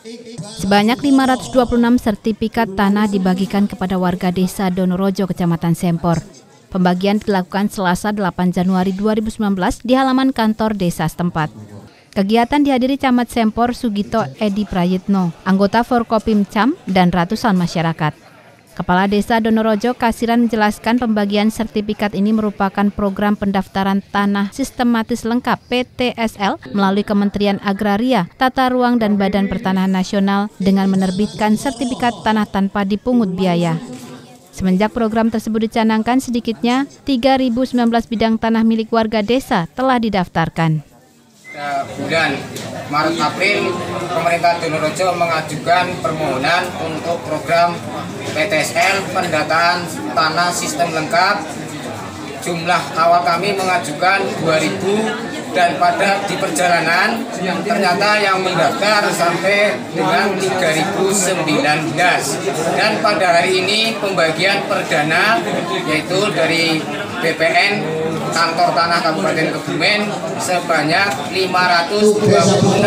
Sebanyak 526 sertifikat tanah dibagikan kepada warga desa Donorojo, Kecamatan Sempor. Pembagian dilakukan Selasa 8 Januari 2019 di halaman kantor desa setempat. Kegiatan dihadiri Camat Sempor Sugito Edi Prayitno, anggota Forkopim Cam, dan ratusan masyarakat. Kepala Desa Donorojo Kasiran menjelaskan pembagian sertifikat ini merupakan program pendaftaran tanah sistematis lengkap PTSL melalui Kementerian Agraria, Tata Ruang dan Badan Pertanahan Nasional dengan menerbitkan sertifikat tanah tanpa dipungut biaya. Semenjak program tersebut dicanangkan sedikitnya 3.019 bidang tanah milik warga desa telah didaftarkan. Bulan Maret April pemerintah Donorojo mengajukan permohonan untuk program PTSL pendataan tanah sistem lengkap. Jumlah awal kami mengajukan 2000 dan pada di perjalanan ternyata yang mendaftar sampai dengan 3019 dan pada hari ini pembagian perdana yaitu dari BPN kantor tanah Kabupaten Kebumen sebanyak 526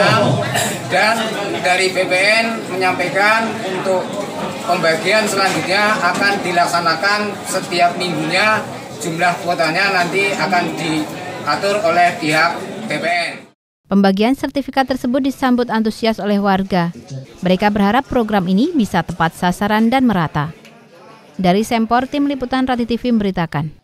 dan dari BPN menyampaikan untuk pembagian selanjutnya akan dilaksanakan setiap minggunya jumlah kuotanya nanti akan diatur oleh pihak BPN. Pembagian sertifikat tersebut disambut antusias oleh warga. Mereka berharap program ini bisa tepat sasaran dan merata. Dari Sempor, Tim Liputan Rati TV memberitakan.